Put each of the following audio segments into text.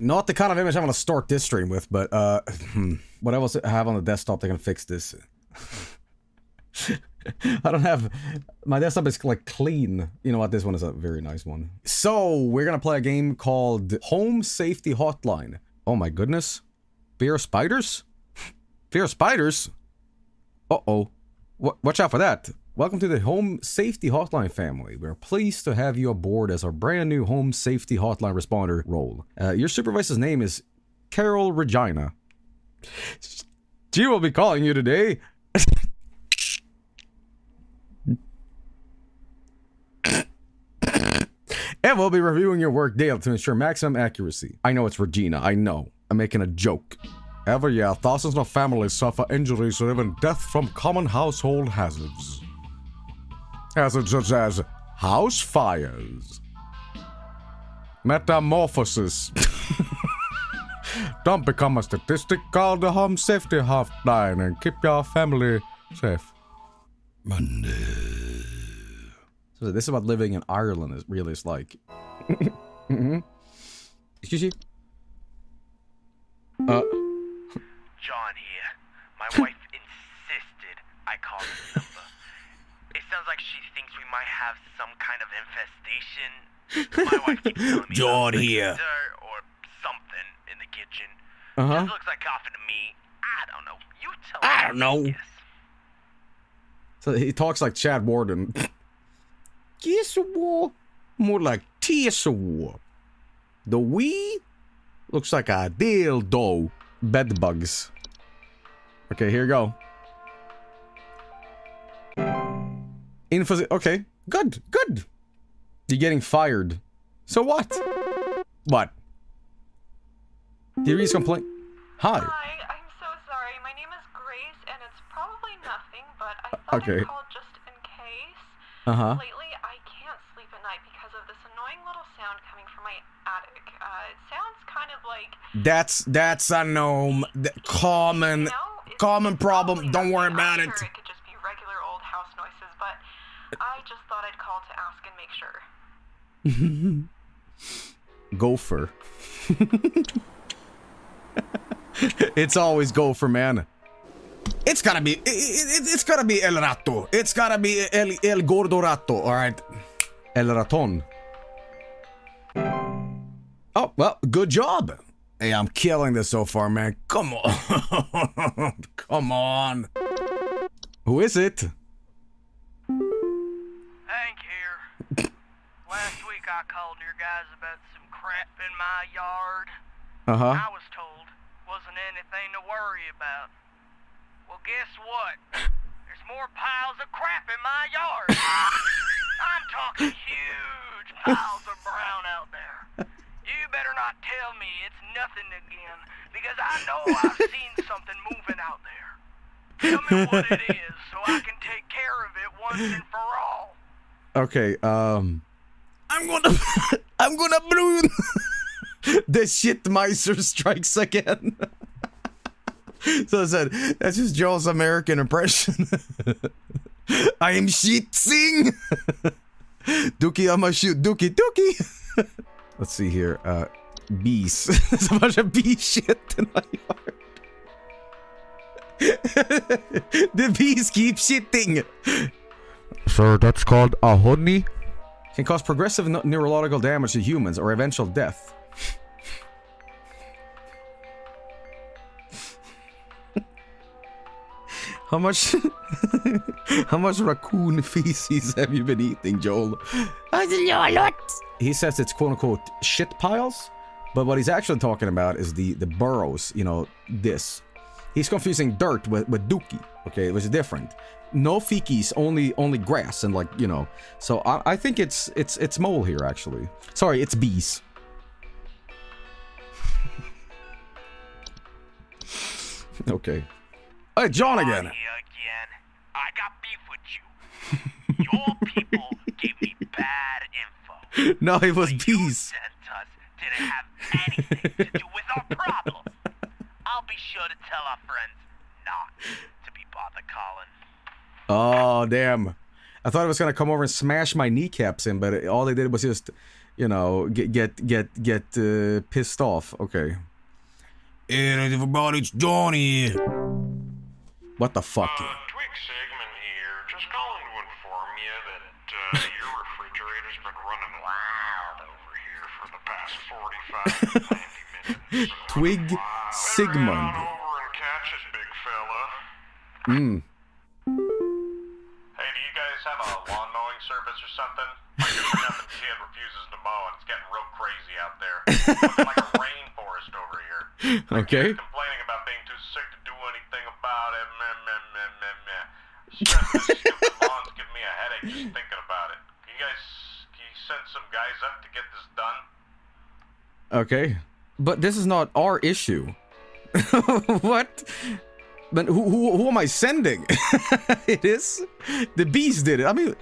Not the kind of image I'm gonna start this stream with, but uh, hmm, what else I have on the desktop that can fix this? I don't have my desktop is like clean. You know what? This one is a very nice one. So we're gonna play a game called Home Safety Hotline. Oh my goodness, fear of spiders? fear of spiders? Uh oh. watch out for that. Welcome to the Home Safety Hotline family. We're pleased to have you aboard as our brand new Home Safety Hotline responder role. Uh, your supervisor's name is Carol Regina. She will be calling you today. and we'll be reviewing your work daily to ensure maximum accuracy. I know it's Regina, I know. I'm making a joke. Every year, thousands of families suffer injuries or even death from common household hazards. Hazards such as house fires, metamorphosis. Don't become a statistic. Call the home safety hotline and keep your family safe. Monday. So this is what living in Ireland is really is like. mm-hmm. Excuse you. Kind of infestation. My wife keeps telling me John here. Or something in the kitchen. Uh huh. Just looks like coughing to me. I don't know. You tell I don't know. Yes. So he talks like Chad Warden. Guess what? More like war. The we looks like a dildo. Bed bugs. Okay, here you go. Info. Okay, good, good. You're getting fired. So what? What? Did you complain? Hi. Hi, I'm so sorry. My name is Grace, and it's probably nothing, but I thought okay. I'd call just in case. Uh huh. Lately, I can't sleep at night because of this annoying little sound coming from my attic. Uh, it sounds kind of like. That's that's a gnome. Th- common, You know, common problem. Don't worry about it. Sure it could just be regular old house noises, but I just thought I'd call to ask and make sure. Gopher. it's always Gopher, man. It's gotta be. It, it, it's gotta be El Rato. It's gotta be El El Gordo Rato. All right. El Raton. Oh well, good job. Hey, I'm killing this so far, man. Come on, come on. Who is it? I called your guys about some crap in my yard. Uh huh. I was told wasn't anything to worry about. Well, guess what? There's more piles of crap in my yard. I'm talking huge piles of brown out there. You better not tell me it's nothing again, because I know I've seen something moving out there. Tell me what it is, so I can take care of it once and for all. Okay, um I'm gonna I'm gonna bloom The shit miser strikes again. so I said that's just Joel's American impression. I am shitting. Dookie, I'm a shoot Dookie Dookie. Let's see here. Uh bees. There's a bunch of bee shit in my yard. the bees keep shitting. Sir, that's called a honey? Can cause progressive ne- neurological damage to humans or eventual death. how much how much raccoon feces have you been eating, Joel? I don't know a lot. He says it's quote unquote shit piles, but what he's actually talking about is the the burrows, you know, this. He's confusing dirt with, with dookie, okay, it was different no fikis, only only grass and like you know. So I, I think it's it's it's mole here actually. Sorry, it's bees. okay. Hey, John again. Again. I got beef with you. Your people gave me bad info. No, it was you bees. sent us didn't have anything to do with our problem. I'll be sure to tell our friends not to be bothered calling. Oh damn. I thought it was gonna come over and smash my kneecaps in, but it, all they did was just, you know, get get get get uh, pissed off. Okay. Hey, everybody, it's Johnny. What the fuck? Uh, Twig Sigmund here. Just calling to inform you that uh, your refrigerator's been running loud over here for the past 45 minutes. Twig Sigmund. on over and catch it, big fella. Mm. Hey, do you guys have a lawn mowing service or something? My nothing kid refuses to mow and it's getting real crazy out there. It's like a rainforest over here. Okay. complaining about being too sick to do anything about it. Meh, meh, meh, meh, meh. Stupid lawn's giving me a headache just thinking about it. Can you guys, can you send some guys up to get this done? Okay. But this is not our issue. what? But who, who, who am I sending? it is? The bees did it. I mean,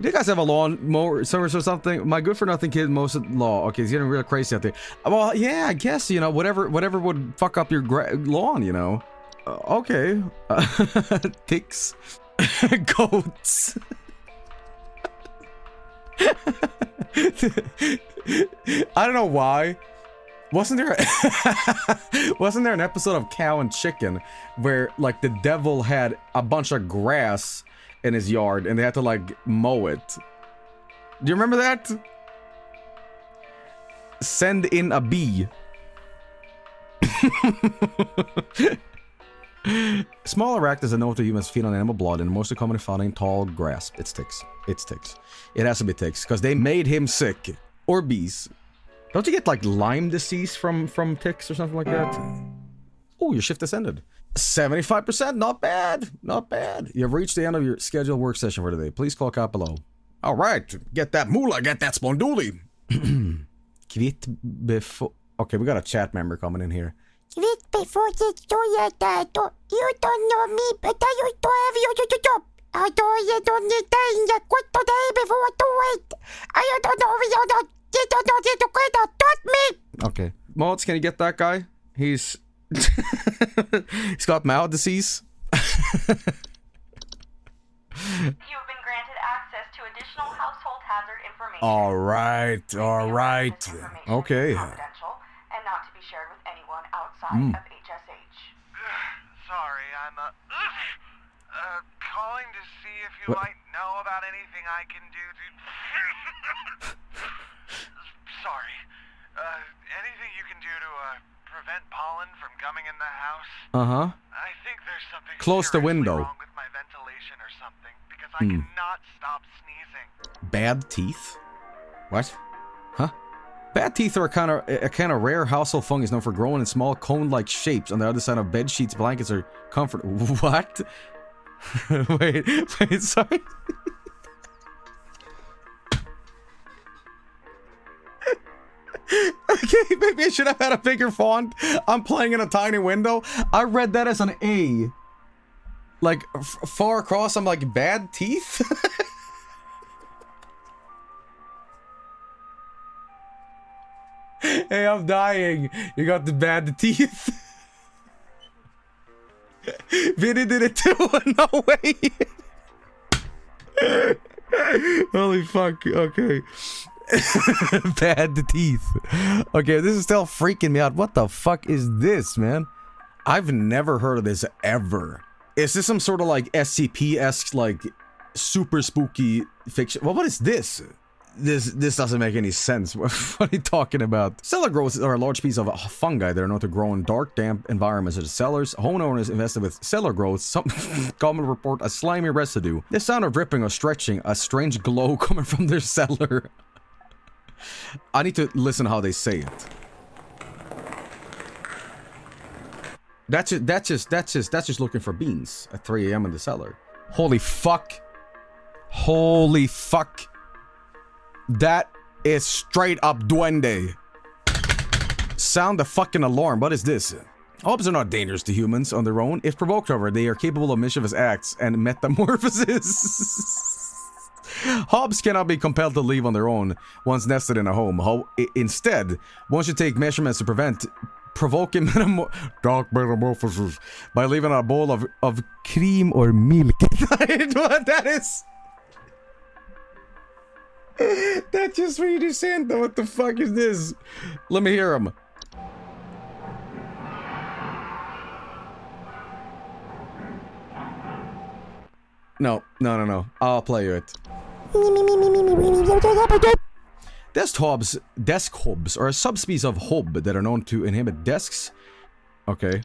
do you guys have a lawn mower service or something? My good for nothing kid, most of law. Okay, he's getting real crazy out there. Well, yeah, I guess, you know, whatever whatever would fuck up your lawn, you know. Uh, okay. Uh, ticks. Goats. I don't know why. Wasn't there a wasn't there an episode of Cow and Chicken where like the devil had a bunch of grass in his yard and they had to like mow it? Do you remember that? Send in a bee. Small arachnids are known to humans feed on animal blood and mostly commonly found in tall grass. It's ticks. It's ticks. It has to be ticks because they made him sick. Or bees. Don't you get like Lyme disease from from ticks or something like that? Oh, your shift has ended. 75%, not bad. Not bad. You've reached the end of your scheduled work session for today. Please call out below. All right, get that moolah, get that sponduli. Kvitt before. Okay, we got a chat member coming in here. Quit before it's too late. You don't know me, but I used to have your to the job. Although you don't need time, you quit today before too late. I don't know you don't. Okay. Mods, can you get that guy? He's. He's got mouth disease. You have been granted access to additional household hazard information. All right, all right. Okay. and not to be shared with anyone outside Hmm. of HSH. Sorry, I'm uh, calling to see if you What? might know about anything I can do to. Sorry. Uh, anything you can do to uh, prevent pollen from coming in the house? Uh huh. I think there's something Close the window. wrong with my ventilation or something because I Hmm. cannot stop sneezing. Bad teeth? What? Huh? Bad teeth are a kind of a kind of rare household fungus known for growing in small cone-like shapes on the other side of bed sheets, blankets, or comfort. What? wait, wait, sorry. okay, maybe I should have had a bigger font. I'm playing in a tiny window. I read that as an A. Like far across, I'm like bad teeth. hey, I'm dying. You got the bad teeth. Vinny did it too. no way. Holy fuck. Okay. bad teeth. Okay, this is still freaking me out. What the fuck is this, man? I've never heard of this ever. Is this some sort of like SCP esque, like super spooky fiction? Well, what is this? This this doesn't make any sense. What, what are you talking about? Cellar growths are a large piece of fungi that are known to grow in dark, damp environments such as cellars. Homeowners invested with cellar growths some common report a slimy residue. The sound of ripping or stretching, a strange glow coming from their cellar. I need to listen how they say it. That's just that's just that's just that's just looking for beans at 3 a.m. in the cellar. Holy fuck. Holy fuck. That is straight up duende. Sound the fucking alarm. What is this? Hobs are not dangerous to humans on their own. If provoked, however, they are capable of mischievous acts and metamorphosis. Hobs cannot be compelled to leave on their own once nested in a home. Ho- instead, one should take measurements to prevent provoking metamor- dark metamorphosis by leaving a bowl of, of cream or milk. what that is. That's just Swedish Santa. What the fuck is this? Let me hear him. No, no, no, no. I'll play you it. Desk hobs, desk hobs are a subspecies of hob that are known to inhabit desks. Okay.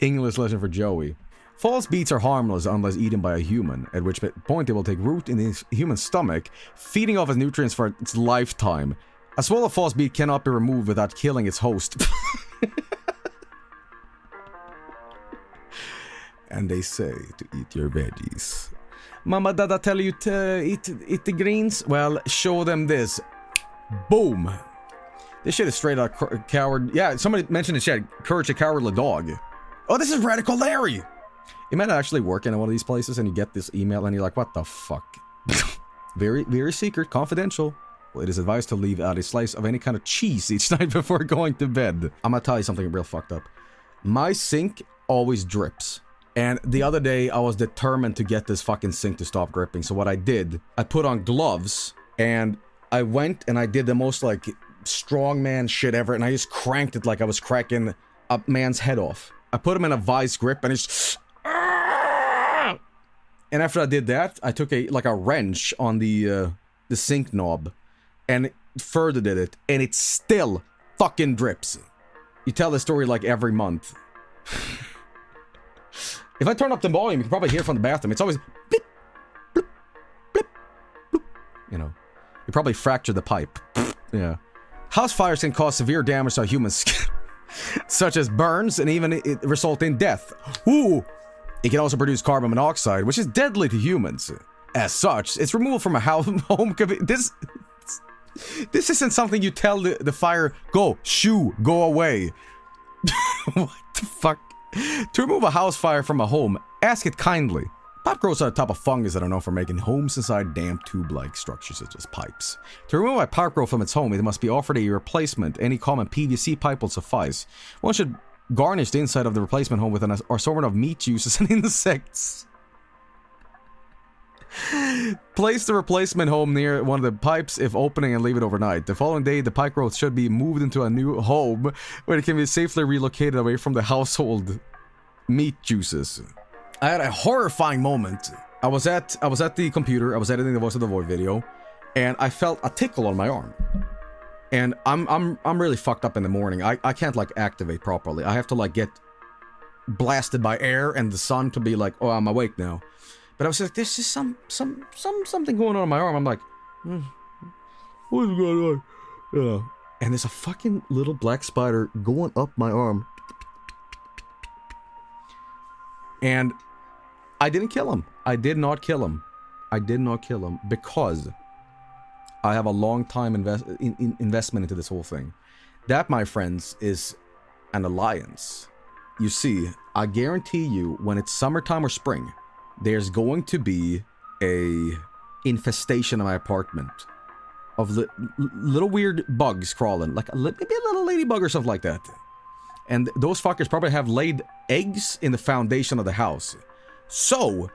English lesson for Joey. False beets are harmless unless eaten by a human, at which point they will take root in the human stomach, feeding off its nutrients for its lifetime. A swallow false beet cannot be removed without killing its host. and they say to eat your veggies. Mama, Dada tell you to eat, eat the greens? Well, show them this. Boom. This shit is straight out coward. Yeah, somebody mentioned in chat, courage a cowardly dog. Oh, this is Radical Larry. You might actually work in one of these places and you get this email and you're like, what the fuck? very, very secret, confidential. Well, it is advised to leave out a slice of any kind of cheese each night before going to bed. I'm gonna tell you something real fucked up. My sink always drips. And the other day, I was determined to get this fucking sink to stop dripping. So what I did, I put on gloves and I went and I did the most like strongman shit ever, and I just cranked it like I was cracking a man's head off. I put him in a vice grip and it's. And after I did that, I took a like a wrench on the uh, the sink knob, and further did it, and it still fucking drips. You tell the story like every month. if I turn up the volume, you can probably hear from the bathroom. It's always blip, blip, blip, blip. You know, you probably fractured the pipe. yeah. House fires can cause severe damage to human skin, such as burns and even result in death. Ooh. It can also produce carbon monoxide, which is deadly to humans. As such, its removal from a house home this. This isn't something you tell the, the fire, go, shoo, go away. what the fuck? To remove a house fire from a home, ask it kindly. Pipe grows on top of fungus that are known for making homes inside damp tube-like structures such as pipes. To remove a pipe grow from its home, it must be offered a replacement. Any common PVC pipe will suffice. One should garnish the inside of the replacement home with an assortment of meat juices and insects. Place the replacement home near one of the pipes if opening and leave it overnight. The following day, the pipe growth should be moved into a new home where it can be safely relocated away from the household meat juices. I had a horrifying moment. I was at I was at the computer. I was editing the voice of the void video, and I felt a tickle on my arm. And I'm I'm I'm really fucked up in the morning. I I can't like activate properly. I have to like get blasted by air and the sun to be like, oh, I'm awake now. But I was like, there's just some some some something going on in my arm. I'm like, hmm, what's going on? Yeah. And there's a fucking little black spider going up my arm. And I didn't kill him. I did not kill him. I did not kill him because I have a long time invest in, in investment into this whole thing. That, my friends, is an alliance. You see, I guarantee you, when it's summertime or spring, there's going to be a infestation in my apartment of li- little weird bugs crawling, like a li- maybe a little ladybug or something like that. And those fuckers probably have laid eggs in the foundation of the house. So,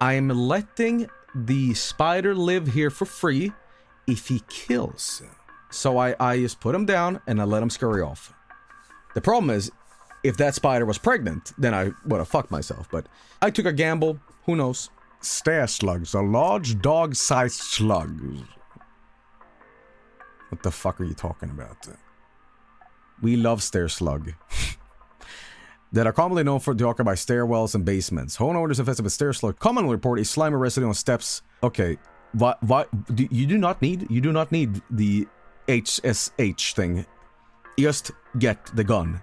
I am letting the spider live here for free if he kills. So I, I just put him down and I let him scurry off. The problem is, if that spider was pregnant, then I would have fucked myself. But I took a gamble. Who knows? Stair slugs are large dog-sized slugs. What the fuck are you talking about? We love stair slug. that are commonly known for to occupy stairwells and basements. Homeowners infested with stair slug commonly report a slimy residue on steps. Okay? Do, you do not need. You do not need the HSH thing. Just get the gun.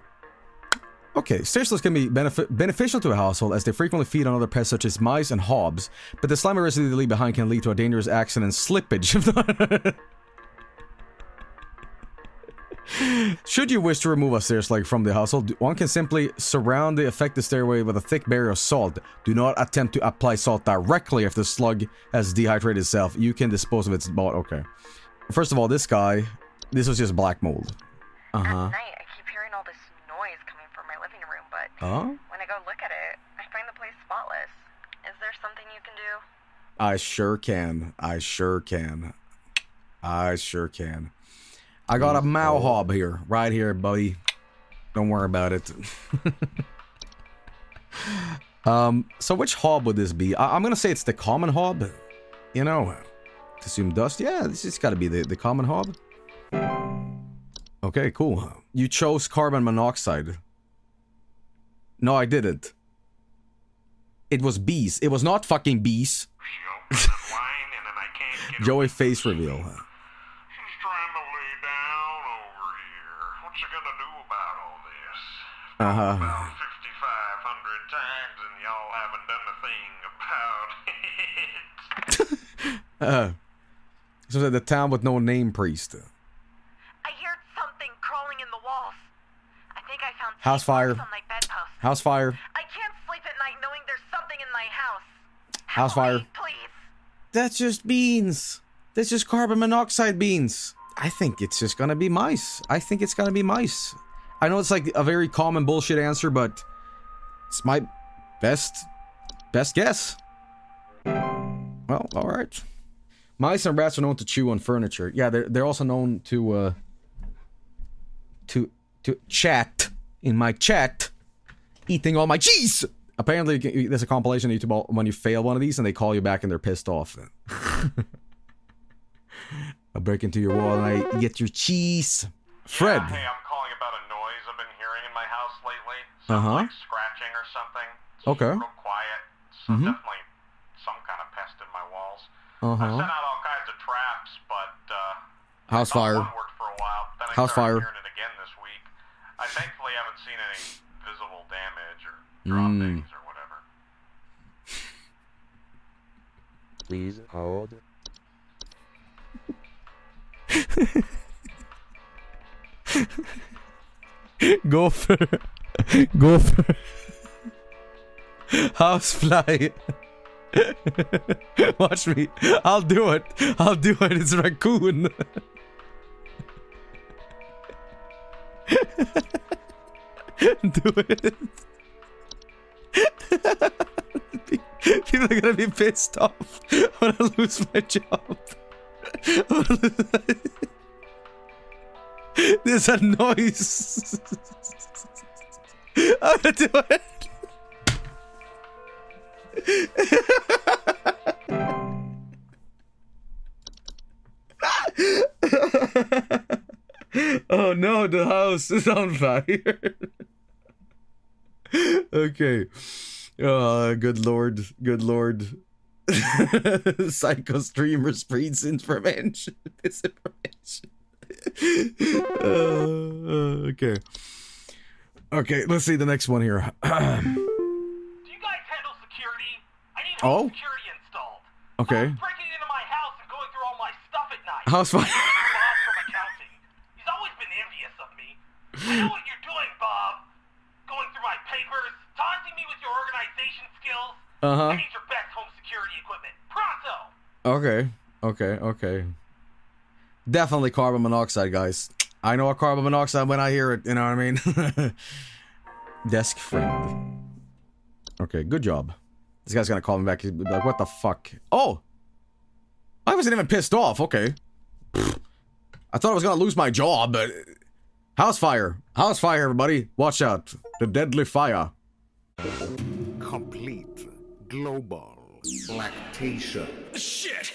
Okay, stair slugs can be benefit, beneficial to a household as they frequently feed on other pests such as mice and hobs, but the slimy residue they leave behind can lead to a dangerous accident and slippage. Should you wish to remove a stair slug from the household, one can simply surround the affected stairway with a thick barrier of salt. Do not attempt to apply salt directly if the slug has dehydrated itself. You can dispose of its body. Okay. First of all, this guy, this was just black mold. Uh huh. At night, I keep hearing all this noise coming from my living room, but Oh? when I go look at it, I find the place spotless. Is there something you can do? I sure can. I sure can. I sure can. I got a Mao hob here, right here, buddy. Don't worry about it. um, so which hob would this be? I- I'm gonna say it's the common hob. You know, consume dust. Yeah, this has got to be the the common hob. Okay, cool. You chose carbon monoxide. No, I didn't. It was bees. It was not fucking bees. Wine and then I can't get Joey face reveal. She's trying to lay down over here. What you gonna do about all this? Uh huh. About 5,500 times and y'all haven't done a thing about it. Uh, so the town with no name priest. I heard something crawling in the walls. I think I found House teeth fire. marks on my bedpost. House fire. I can't sleep at night knowing there's something in my house. House fire. Halloween, Please. That's just beans. That's just carbon monoxide beans. I think it's just gonna be mice. I think it's gonna be mice. I know it's like a very common bullshit answer, but it's my best best guess. Well, all right. Mice and rats are known to chew on furniture. Yeah, they're they're also known to uh to to chat in my chat, eating all my cheese. Apparently, there's a compilation on YouTube when you fail one of these and they call you back and they're pissed off. I break into your wall and I get your cheese. Fred. Yeah, hey, I'm calling about a noise I've been hearing in my house lately. Uh-huh. like scratching or something. It's Okay. Real quiet. So Mhm. definitely some kind of pest in my walls. Uh-huh. I sent out all kinds of traps, but uh, House fire. One worked for a while. Then I House fire. hearing it again this week. I thankfully haven't seen any damage or Mm. droppings or whatever. Please hold. Go for Go for Housefly. Watch me. I'll do it. I'll do it. It's raccoon. do it. People are gonna be pissed off when I lose my job. There's a noise. I'm gonna do it. oh no, the house is on fire. okay. Oh, good lord, good lord. Psycho streamer spreads information. Misinformation. Uh, okay. Okay, let's see the next one here. Do you guys handle security? I need Oh. security installed. okay. Breaking into my house and going through all my stuff at night. House fire. Bob from accounting. He's always been envious of me. I know what you're doing, Bob. Going through my papers, taunting me with your organization skills. Uh I need your best home security equipment. Pronto! Okay. Okay. Okay. Definitely carbon monoxide, guys. I know a carbon monoxide when I hear it. You know what I mean? Desk friend. Okay. Good job. This guy's gonna call me back. He's like, "What the fuck?" Oh, I wasn't even pissed off. Okay. Pfft. I thought I was gonna lose my job, but house fire. House fire, everybody. Watch out. The deadly fire. complete global lactation. Shit!